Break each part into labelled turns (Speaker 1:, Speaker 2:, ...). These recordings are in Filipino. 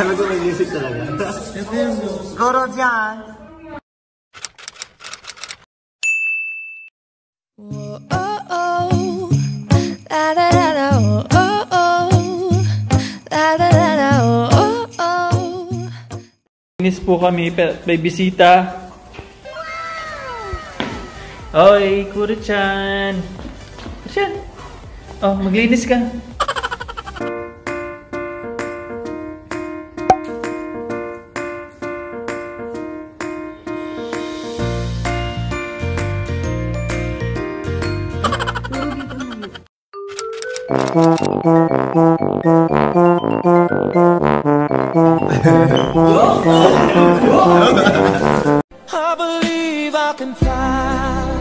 Speaker 1: Talaga may music talaga.
Speaker 2: Goro dyan!
Speaker 3: Inis po kami, may bisita. Oy, Kuro-chan! Kuro-chan! Oh, maglinis ka.
Speaker 4: I believe I can fly.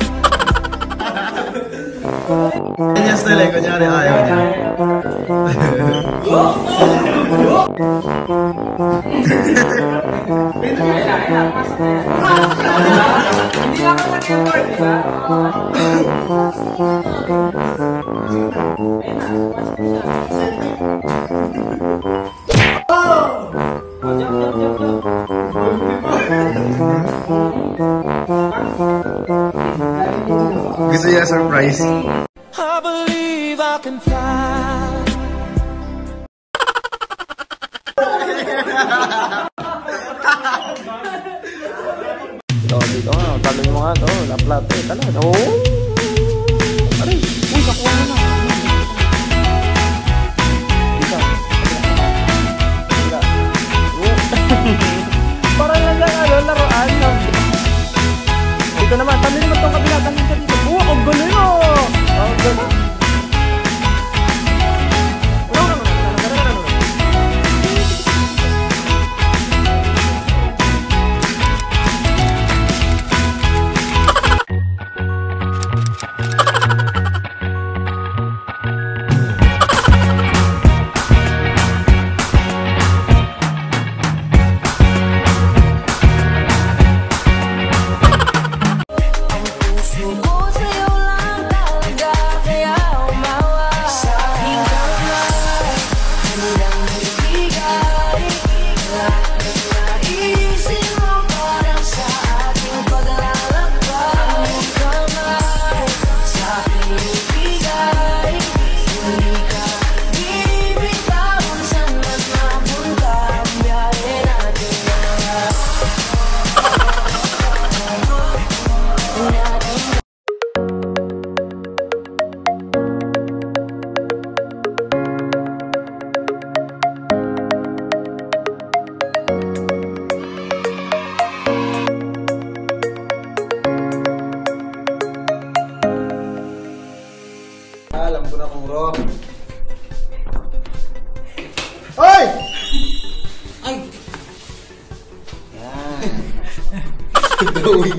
Speaker 1: Kanya style eh, kunyari ayaw niya. Gusto niya surprise.
Speaker 4: I believe I can fly.
Speaker 2: Ito, dito nga. Tanong mo nga. Oh, laplat eh. Tala. Oh. Aray. Uy, nakuha mo na. Ito naman, tanda naman itong kabila,
Speaker 1: tanda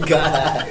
Speaker 1: God.